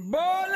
ਬੋਲੇ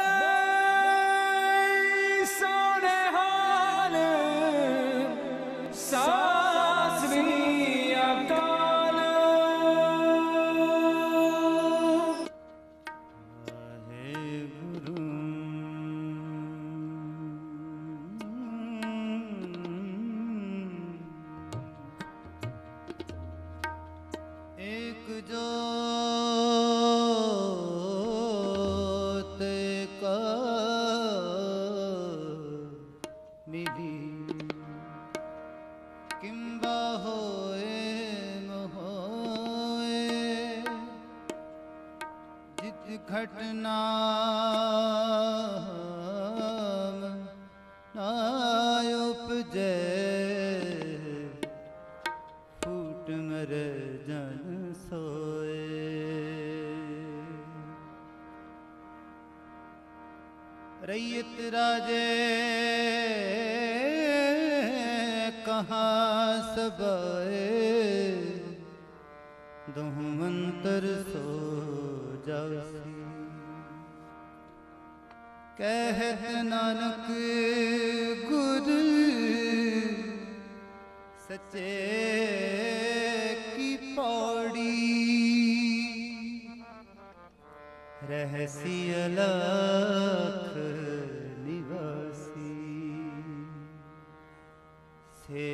विराजे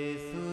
Jesús.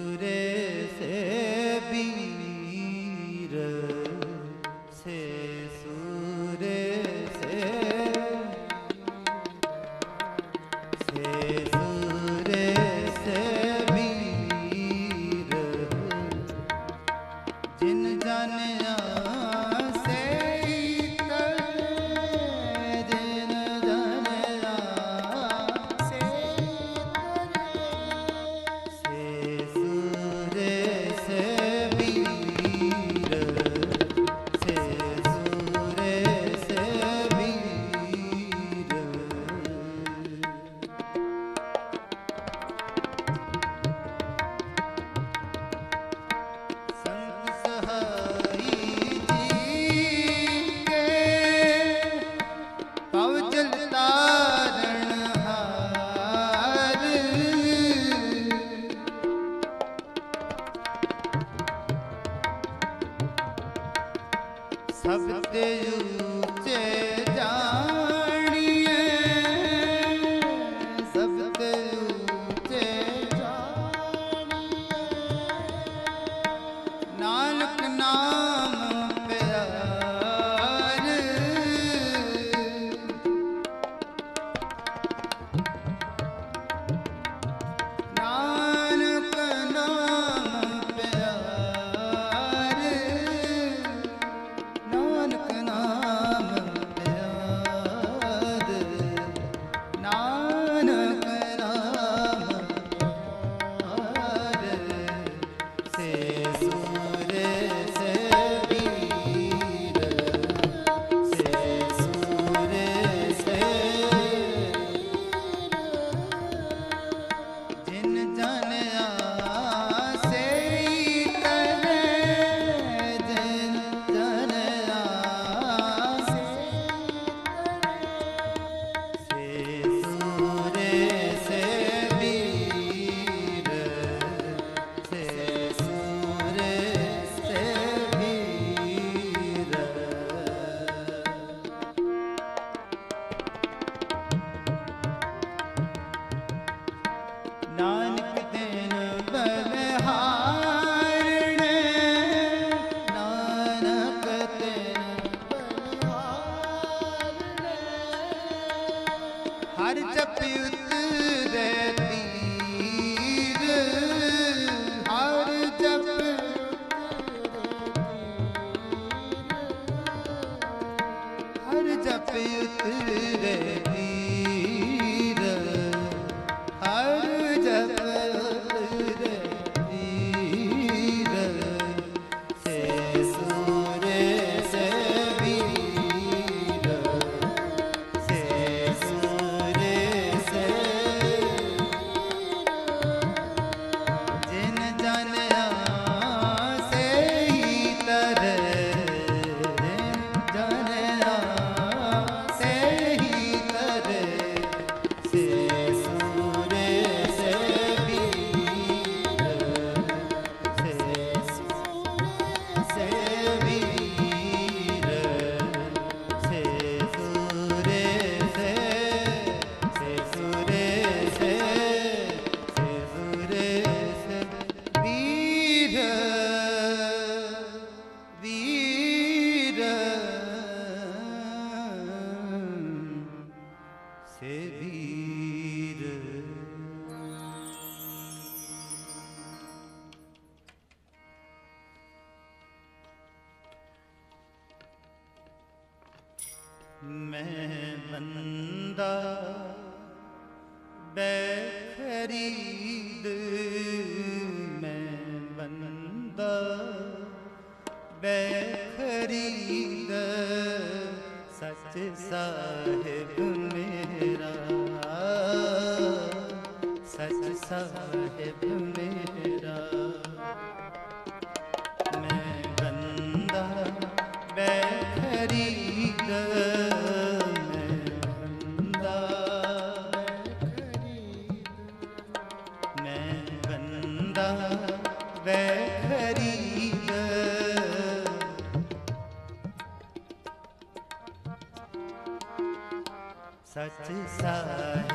ਸੱਚ ਸਾਹਿਬ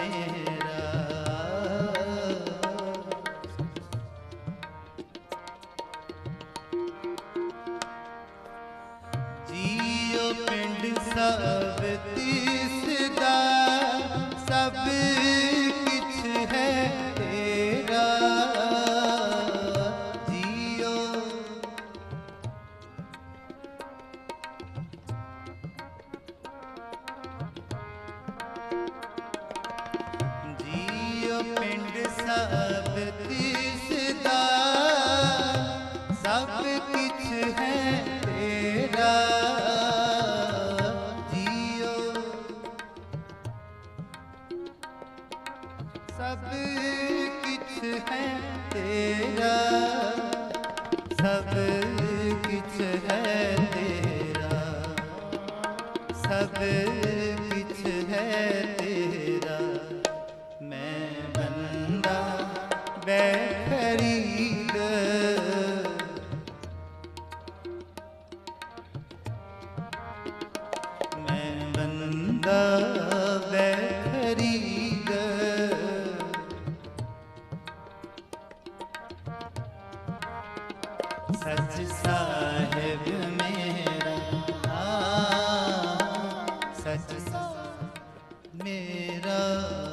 ਮੇਰਾ ਮੇਰਾ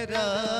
तेरा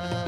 Uh...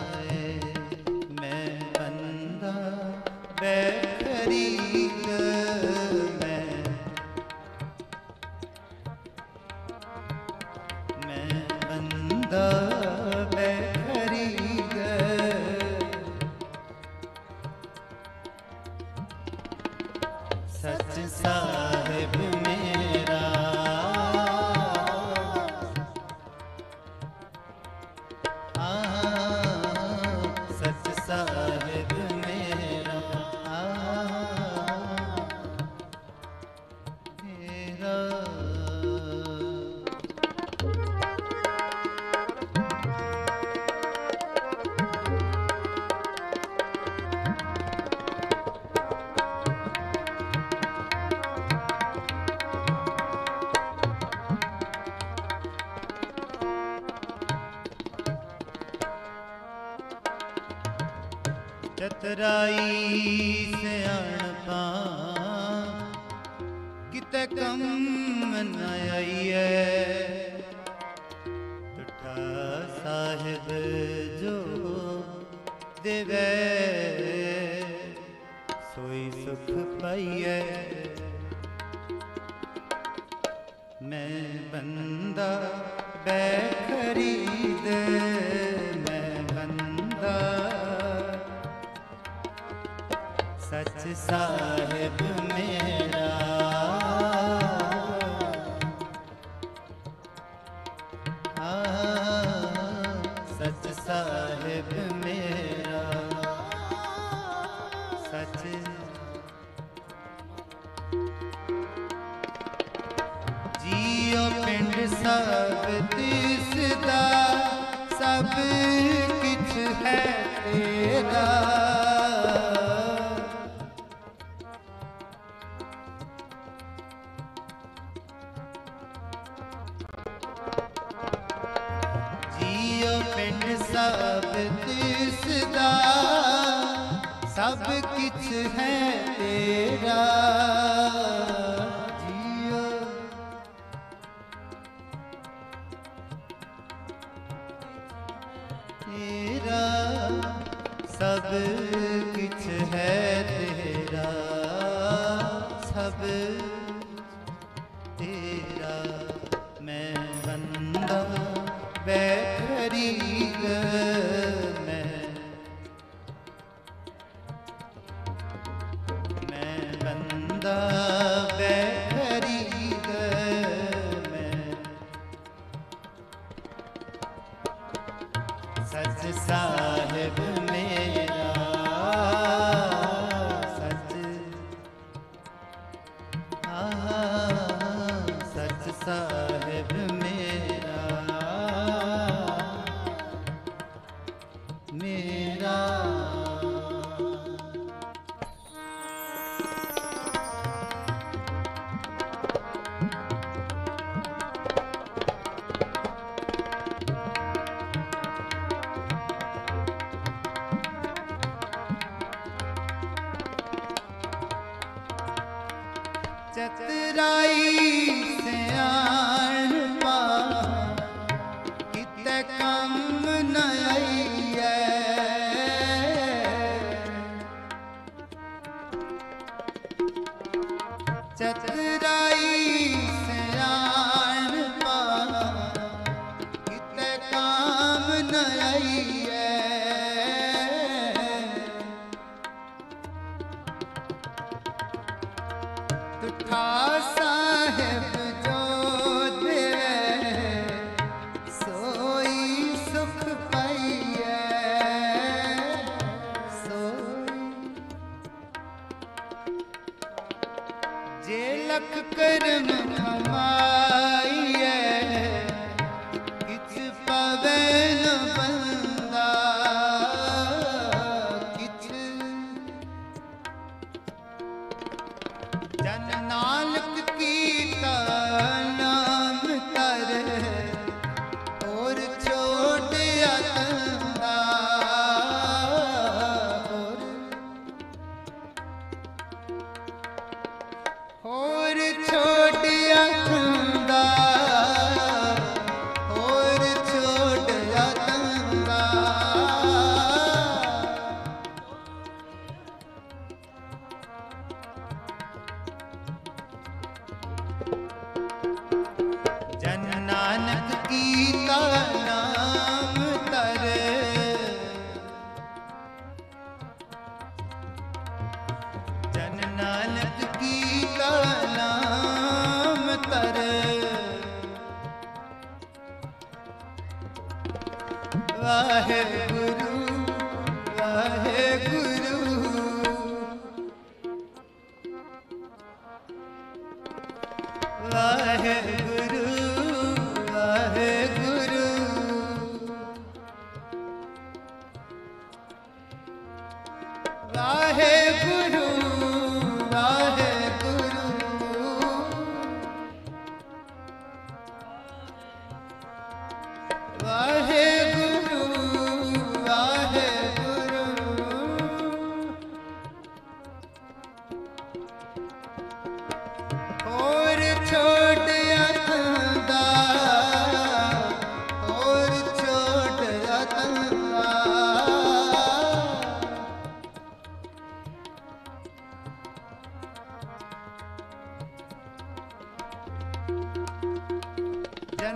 ਹੋਰ ਛੋਟੀਆਂ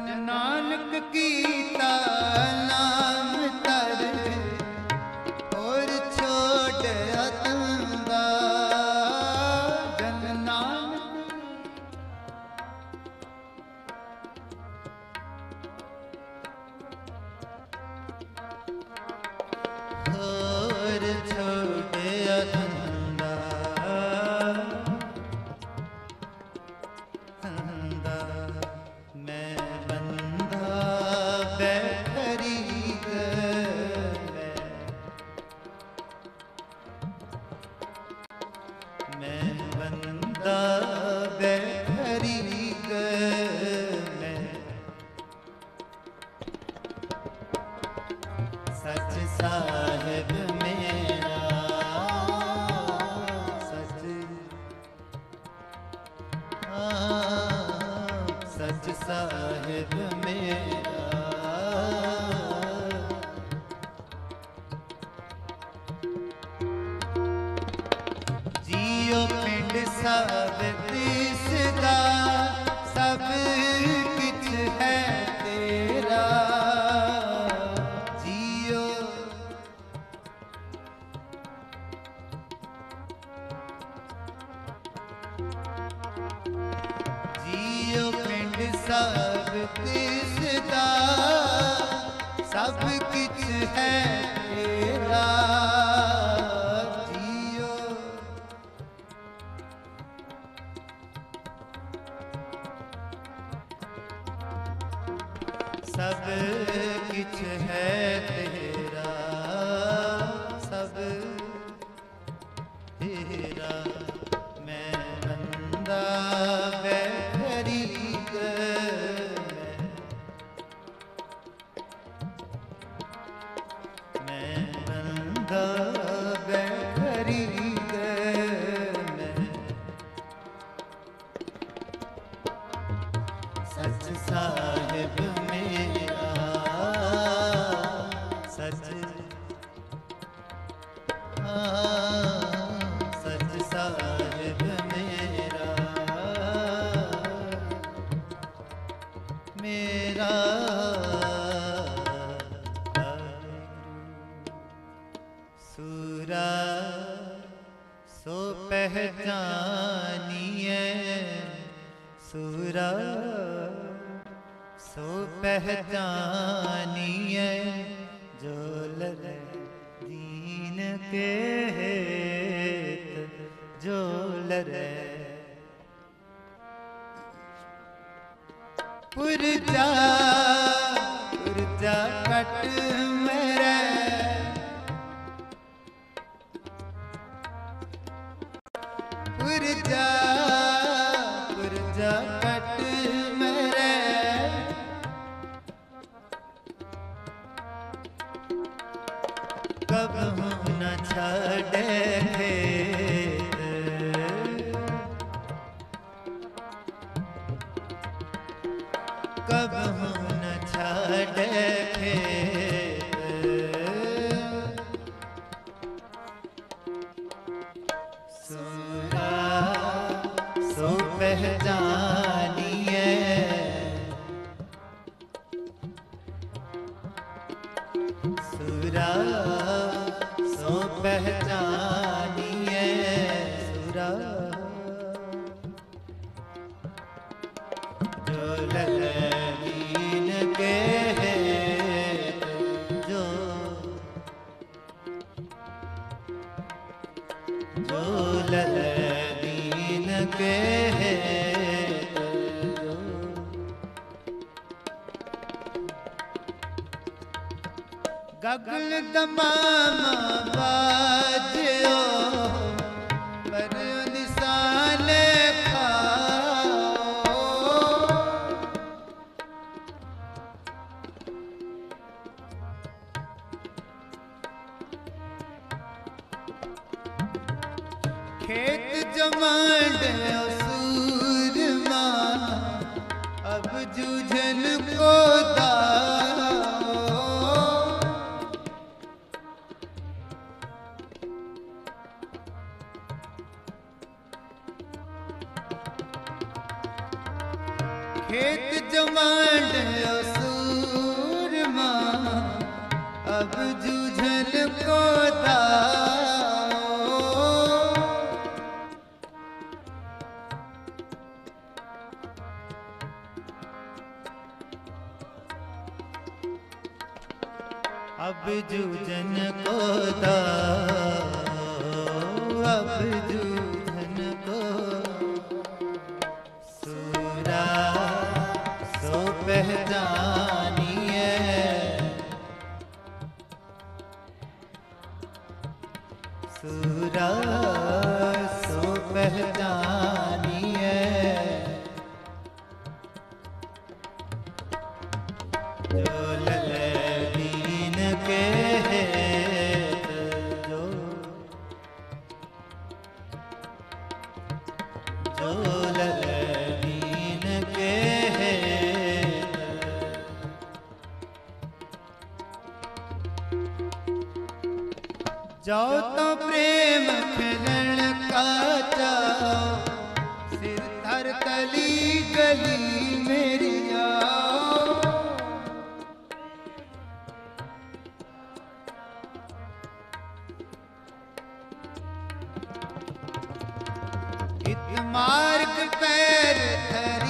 ਨਾਨਕ ਕੀਤਾ ਨਾਮ ਕਿਛ ਹੈ ਹੇਤ ਜਮਾਂਡ ਅਸੂਰ ਮਾ ਅਬ ਜੁਝਲ ਕੋ ਪੈਰ ਧਰ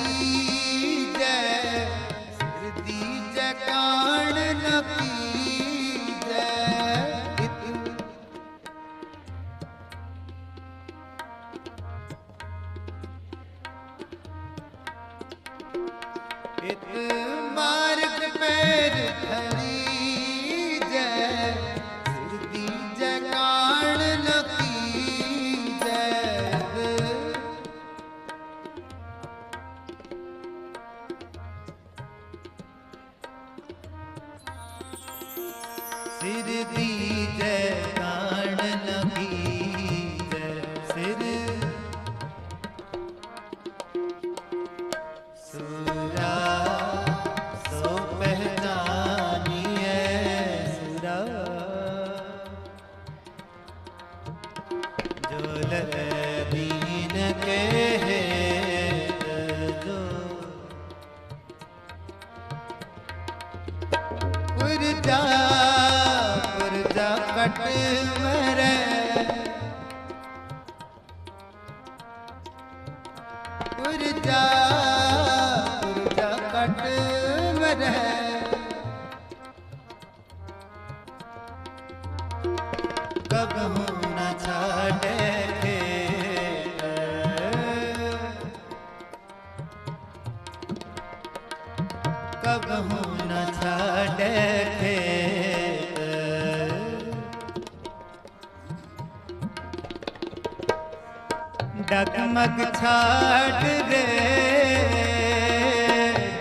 ਡਗਮਗ ਛਾਟ ਦੇ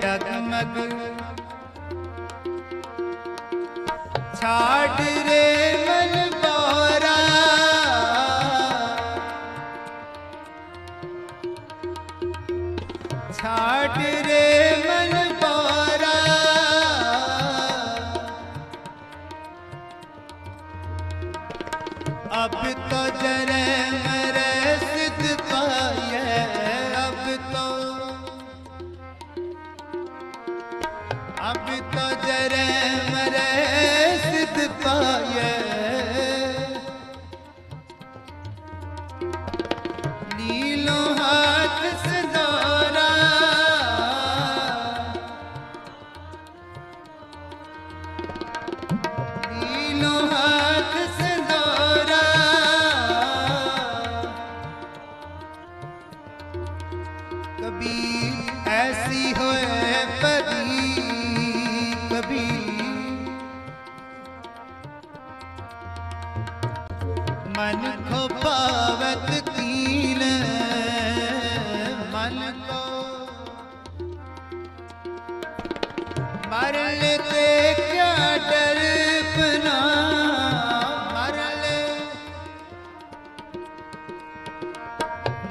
ਡਗਮਗ ਛਾਟ ਰੇ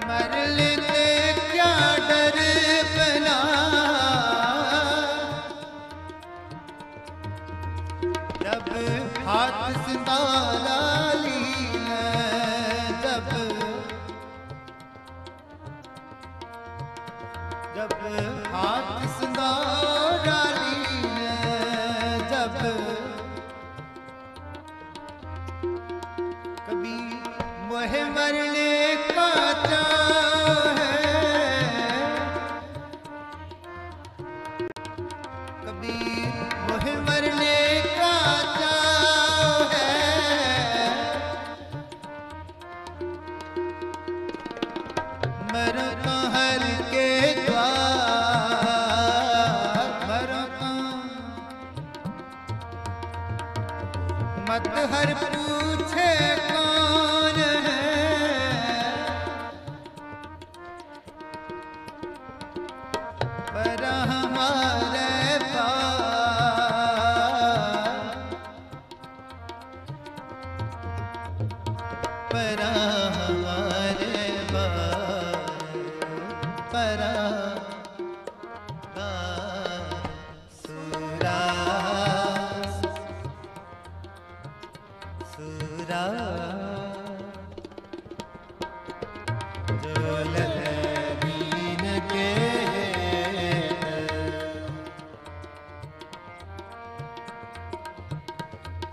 मरले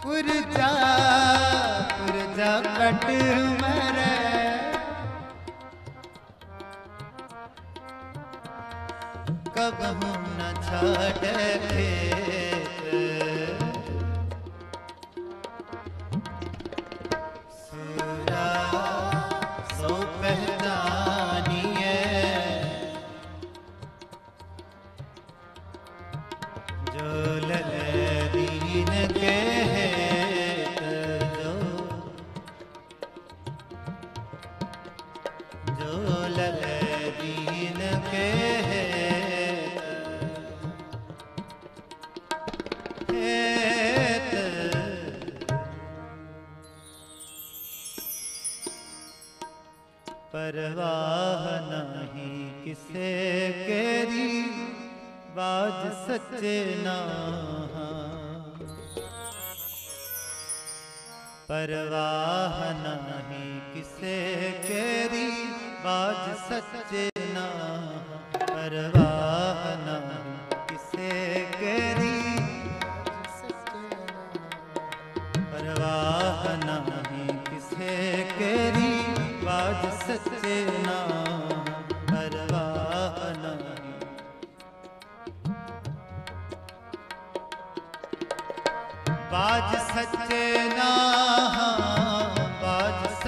ਪੁਰਜਾ ਪੁਰਜਾ ਪਟ ਮਰੈ ਕਬਹੂ ਨਾ ਛਾੜੇ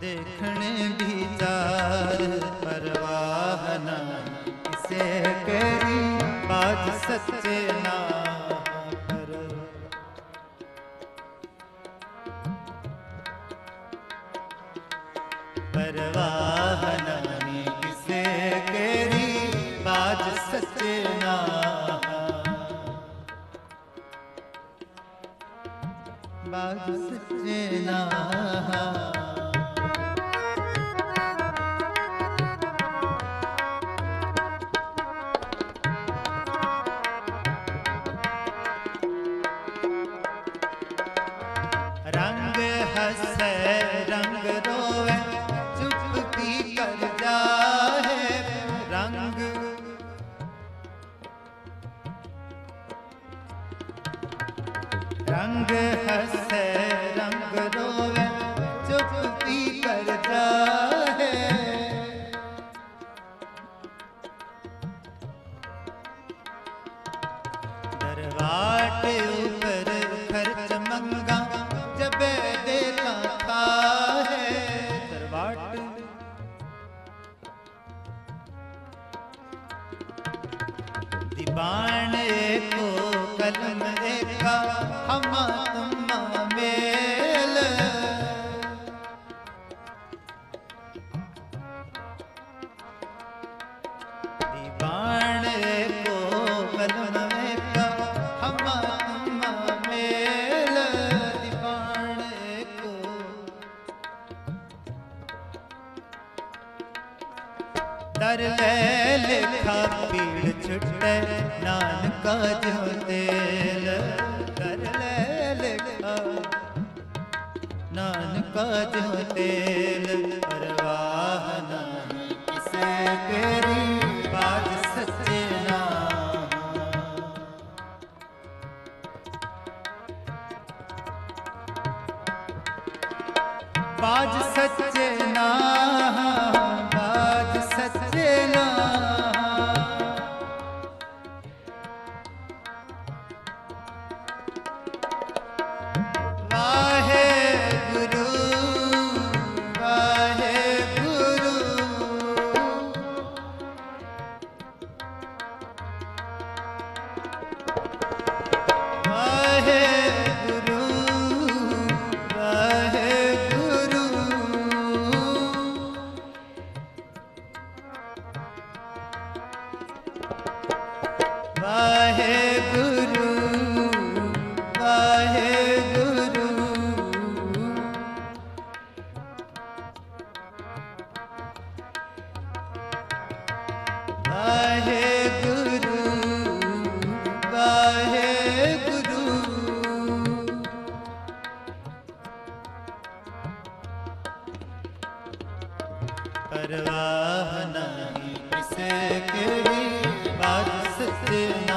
ਦੇਖਣ ਵਿਚਾਰ ਪਰਵਾਹਨਾ ਕਿਸੇ ਕਰੀ ਬਾਜ ਸੱਚੇ ਨਾ ਪਰਵਾਹਨਾ ਵਿਛੜੇ ਨਾਨਕਾ ਜੋ ਤੇਲ ਕਰ ਲੈ ਲਿਖਾ। ਨਾਨਕਾ ਪਰਵਾਹ ਨਾ ਕਿਸੇ ਕੇ ਪਰਵਾਹ ਨਹੀਂ ਕਿਸੇ ਕੀ ਬਾਤ ਸਤੇ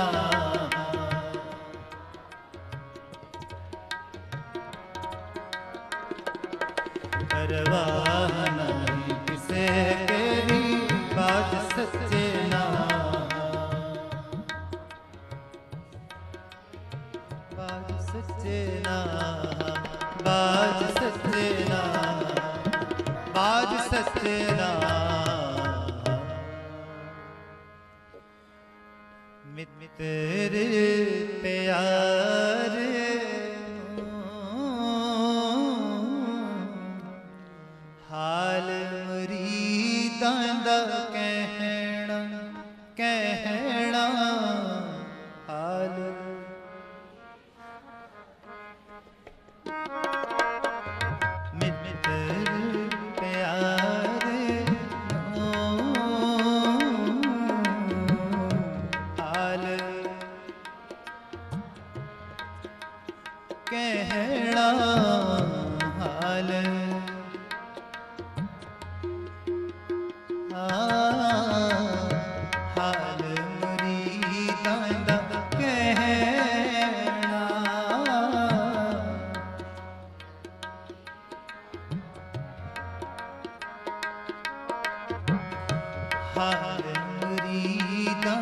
ਹਰ ਮਰੀਦਾ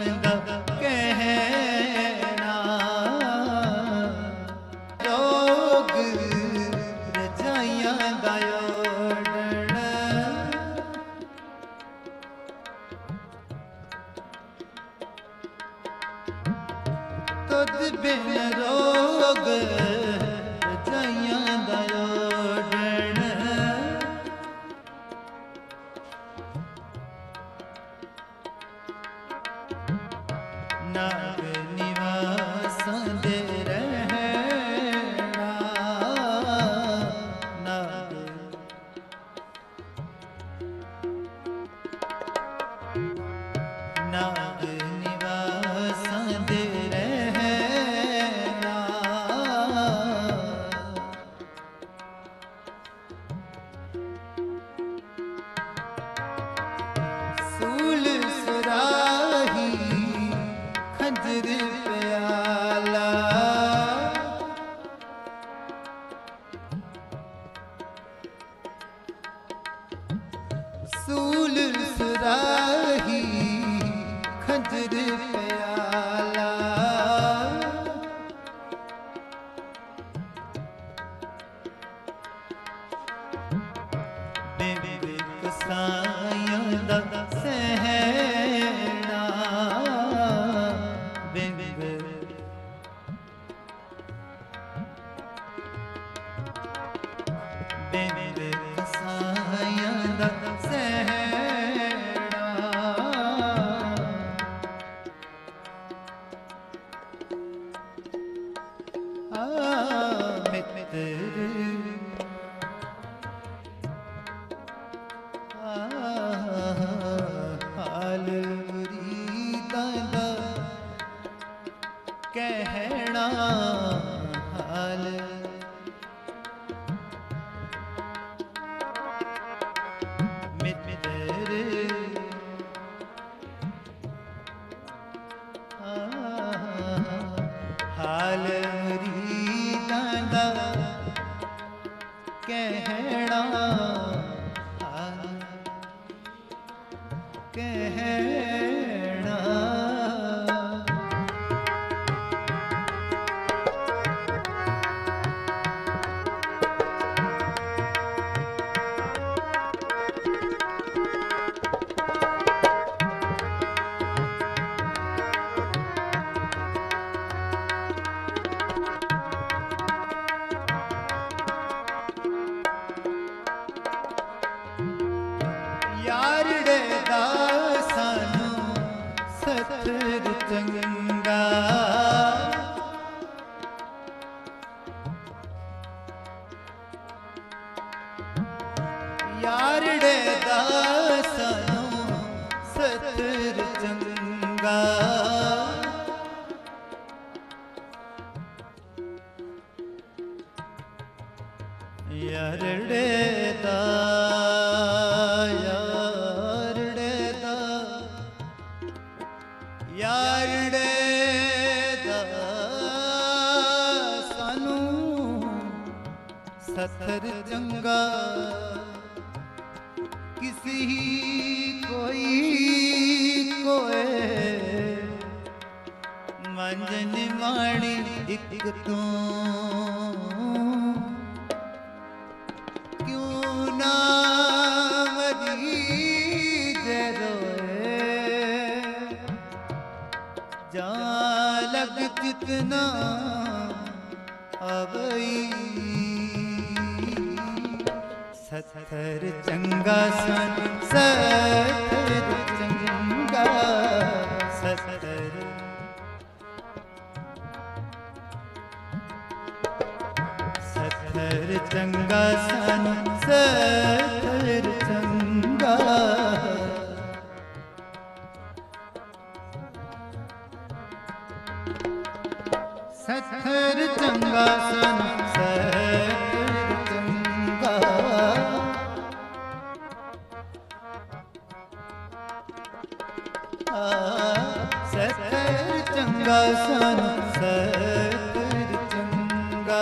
ਤਨ ਸਤਿ ਚੰਗਾ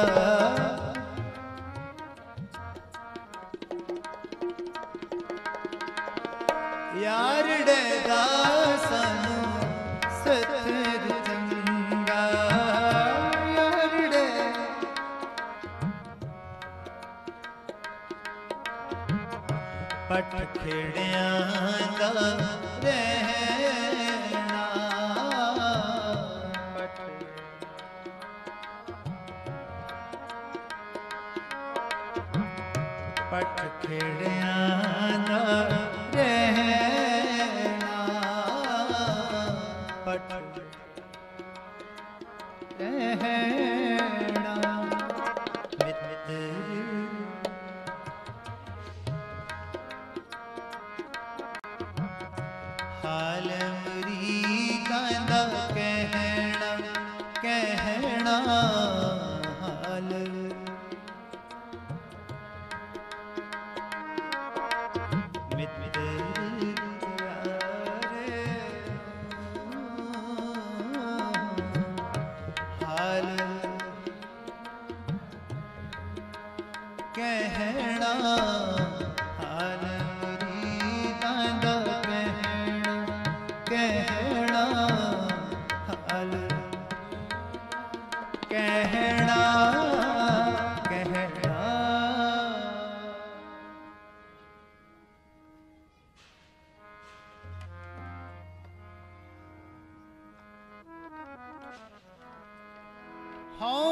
ਯਾਰੜੇ ਦਾ ਪਟ ਖੇੜਿਆਂ ਦਾ home.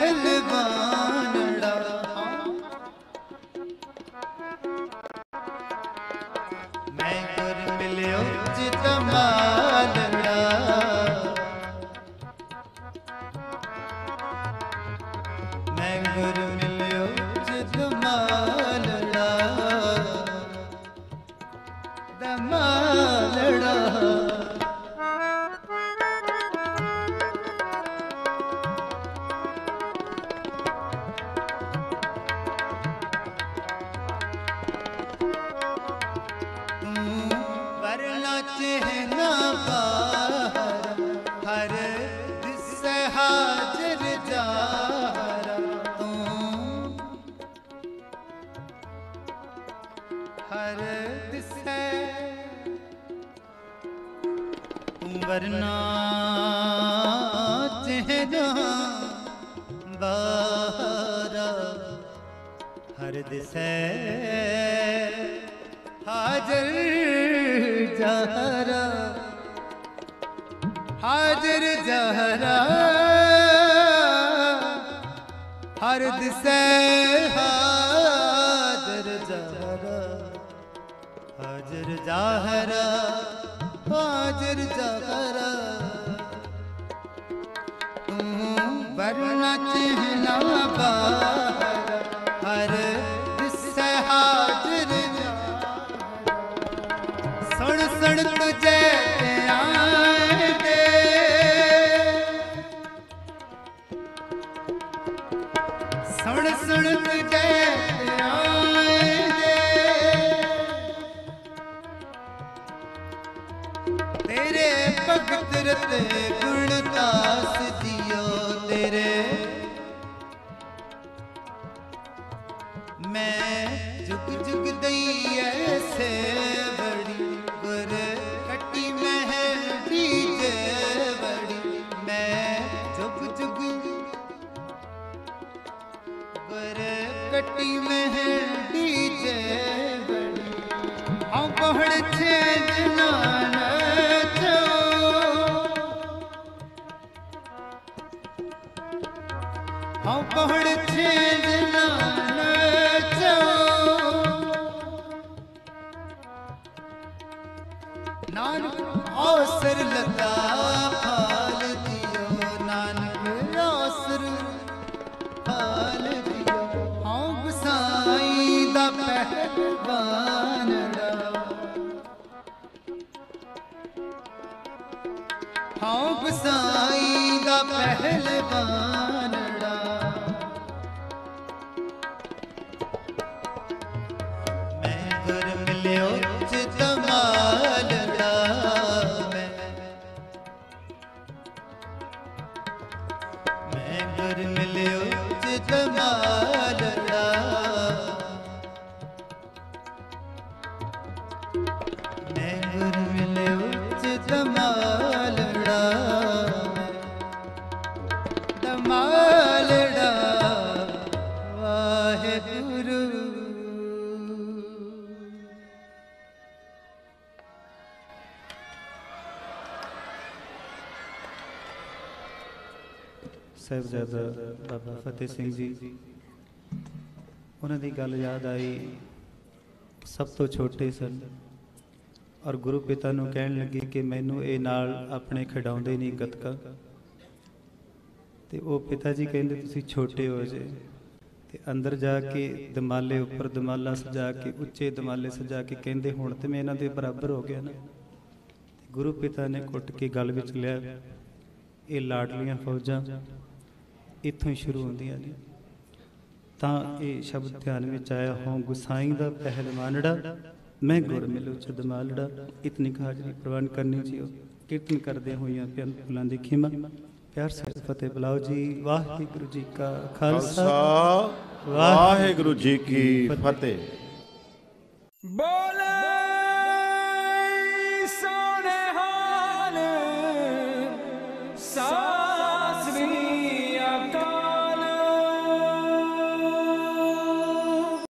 ਦਾ सड़तुड़ जय ਮੈਂ ਮਿਲਿਓ ਚਿਤ ਮਾਲ ਫਤਿਹ ਸਿੰਘ ਜੀ। ਉਹਨਾਂ ਦੀ ਗੱਲ ਯਾਦ ਆਈ। ਸਭ ਤੋਂ ਛੋਟੇ ਸਨ। ਔਰ ਗੁਰੂ ਪਿਤਾ ਨੂੰ ਕਹਿਣ ਲੱਗੇ ਕਿ ਮੈਨੂੰ ਇਹ ਨਾਲ ਆਪਣੇ ਖਿਡਾਉਂਦੇ ਨਹੀਂ ਗੱਤਕਾ। ਤੇ ਉਹ ਪਿਤਾ ਜੀ ਕਹਿੰਦੇ, ਤੁਸੀਂ ਛੋਟੇ ਹੋ ਜੇ। ਤੇ ਅੰਦਰ ਜਾ ਕੇ ਦਮਾਲੇ ਉੱਪਰ ਦਮਾਲਾ ਸਜਾ ਕੇ, ਉੱਚੇ ਦਮਾਲੇ ਸਜਾ ਕੇ ਕਹਿੰਦੇ, ਹੁਣ ਤੇ ਮੈਂ ਇਹਨਾਂ ਦੇ ਬਰਾਬਰ ਹੋ ਗਿਆ ਨਾ। ਗੁਰੂ ਪਿਤਾ ਨੇ ਕੁੱਟ ਕੇ ਗੱਲ ਵਿੱਚ ਲਿਆ। ਇਹ ਲਾਡਲੀਆਂ ਫੌਜਾਂ ਇੱਥੋਂ ਹੀ ਸ਼ੁਰੂ ਹੁੰਦੀਆਂ ਨੇ। ਤਾਂ ਇਹ ਸ਼ਬਦ ਧਿਆਨ ਵਿੱਚ ਆਇਆ ਹੋਂ ਗੁਸਾਈ ਦਾ ਪਹਿਲਵਾਨੜਾ ਮੈਂ ਗੁਰ ਮਿਲੋ ਚਦਮਾਲੜਾ। ਇਤਨੀ ਕੁ ਹਾਜ਼ਰੀ ਪ੍ਰਵਾਨ ਕਰਨੀ ਜੀਓ। ਕੀਰਤਨ ਕਰਦੇ ਹੋਈਆਂ ਪਿਆਰ ਫੁੱਲਾਂ ਦੀ ਖਿਮਾ। ਪਿਆਰ ਸਾਹਿਬ ਫਤਿਹ ਬੁਲਾਓ ਜੀ। ਵਾਹਿਗੁਰੂ ਜੀ ਕਾ ਖਾਲਸਾ। ਵਾਹਿਗੁਰੂ ਜੀ ਕੀ ਫਤਿਹ। बोले